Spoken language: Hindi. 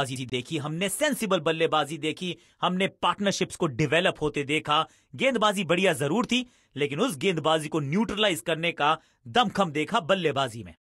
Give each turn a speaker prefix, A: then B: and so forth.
A: बाजी देखी, हमने सेंसिबल बल्लेबाजी देखी, हमने पार्टनरशिप्स को डेवलप होते देखा। गेंदबाजी बढ़िया ज़रूर थी, लेकिन उस गेंदबाजी को न्यूट्रलाइज करने का दमखम देखा बल्लेबाजी में।